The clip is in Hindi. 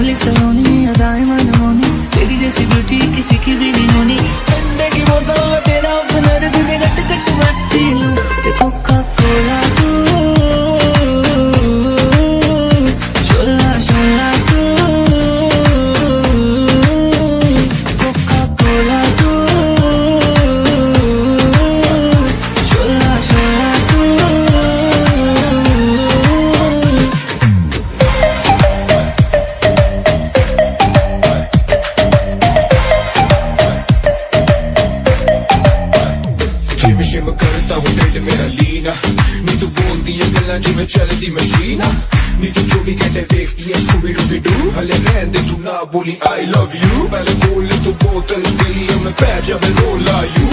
भोली सलोनी अदाएँ मनमोनी तेरी जैसी ब्यूटी किसी की भी नहीं होनी। की बोतल नशे में करता हूँ डेट मेरा लीना नी तू बोलती है गल जिमें चलती मशीन नी तू जो भी कहते देखती है स्कूबी डूबी डू हले रहन दे तू ना बोली आई लव यू पहले बोल तू बोतल के मैं पै जा मैं रोला यू